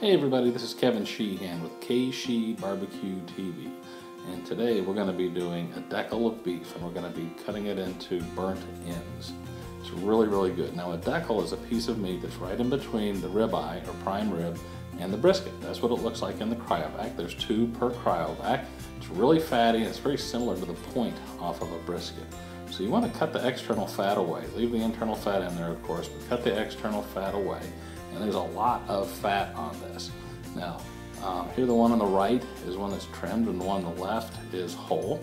Hey everybody, this is Kevin Sheehan with K She Barbecue TV. And today we're going to be doing a deckle of beef and we're going to be cutting it into burnt ends. It's really, really good. Now a deckle is a piece of meat that's right in between the ribeye or prime rib and the brisket. That's what it looks like in the cryovac. There's two per cryovac. It's really fatty and it's very similar to the point off of a brisket. So you want to cut the external fat away. Leave the internal fat in there, of course, but cut the external fat away and there's a lot of fat on this. Now, um, here the one on the right is one that's trimmed and the one on the left is whole.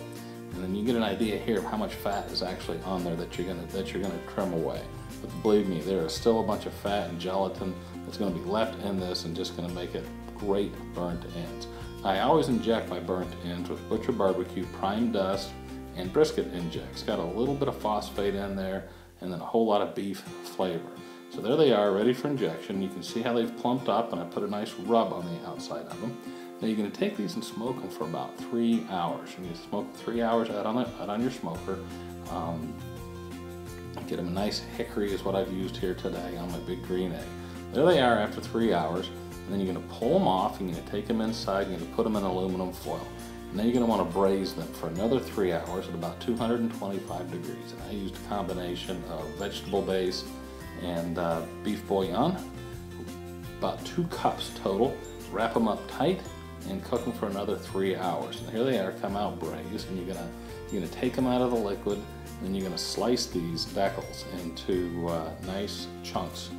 And then you get an idea here of how much fat is actually on there that you're gonna, that you're gonna trim away. But believe me, there is still a bunch of fat and gelatin that's gonna be left in this and just gonna make it great burnt ends. I always inject my burnt ends with Butcher Barbecue Prime Dust and Brisket Injects. Got a little bit of phosphate in there and then a whole lot of beef flavor. So there they are, ready for injection. You can see how they've plumped up and I put a nice rub on the outside of them. Now you're gonna take these and smoke them for about three hours. You're gonna smoke three hours out on, it, out on your smoker. Um, get them a nice hickory is what I've used here today on my big green egg. There they are after three hours. And then you're gonna pull them off, and you're gonna take them inside, you're gonna put them in aluminum foil. And then you're gonna wanna braise them for another three hours at about 225 degrees. And I used a combination of vegetable base and uh, beef bouillon, about two cups total. Wrap them up tight and cook them for another three hours. And here they are, come out braised, and you're gonna you're gonna take them out of the liquid, and you're gonna slice these deckles into uh, nice chunks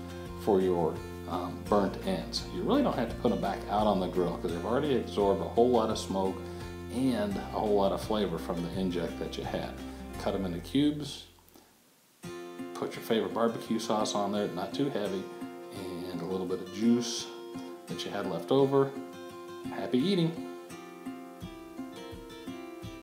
for your um, burnt ends. You really don't have to put them back out on the grill because they've already absorbed a whole lot of smoke and a whole lot of flavor from the inject that you had. Cut them into cubes, put your favorite barbecue sauce on there, not too heavy, and a little bit of juice that you had left over. Happy eating!